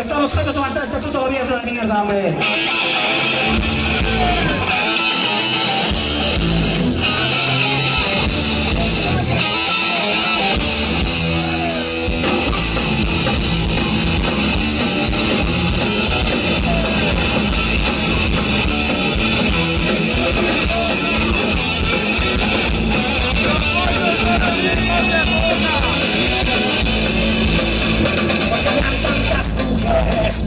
Estamos juntos a este puto gobierno de mierda, hombre.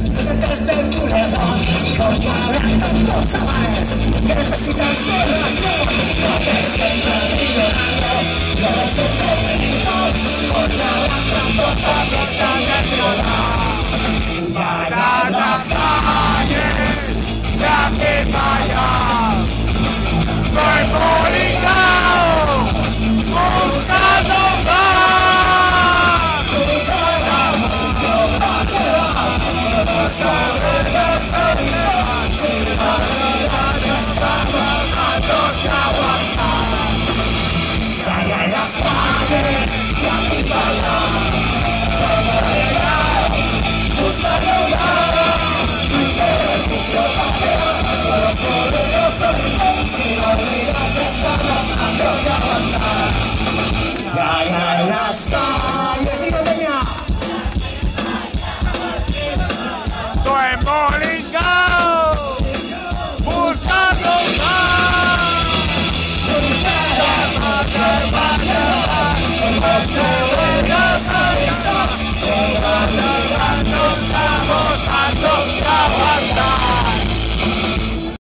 Presentes del culebrón Porque habrá tantos chavales que necesitan su relación Porque siempre lo las calles de aquí para allá Como real, buscando un Y que refugio quedar Los poderosos Sin olvidar que estamos dando que aguantar en las calles, mi montaña Estoy molingao, buscando más. Los que vengas a mis ojos, Nos vamos a